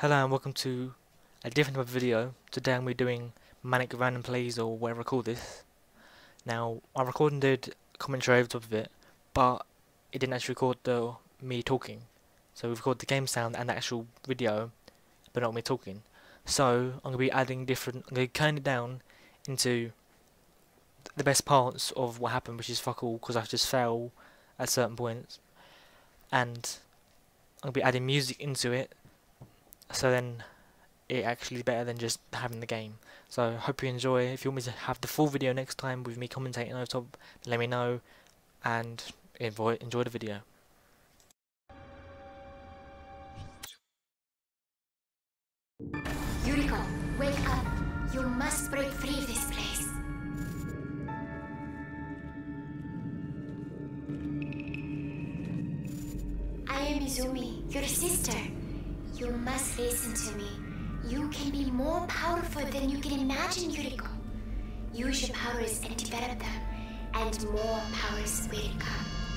Hello and welcome to a different type of video. Today I'm going to be doing Manic Random Plays or whatever I call this. Now, I recorded and did commentary over top of it, but it didn't actually record the me talking. So we've recorded the game sound and the actual video, but not me talking. So I'm going to be adding different, I'm going to turn it down into the best parts of what happened, which is fuck all, because I just fell at certain points. And I'm going to be adding music into it so then it actually is better than just having the game. So hope you enjoy. If you want me to have the full video next time with me commentating over top, let me know and enjoy enjoy the video. Yuriko, wake up. You must break free of this place. I am Izumi, your sister. You must listen to me. You can be more powerful than you can imagine, Yuriko. Use your powers and develop them, and more powers will come.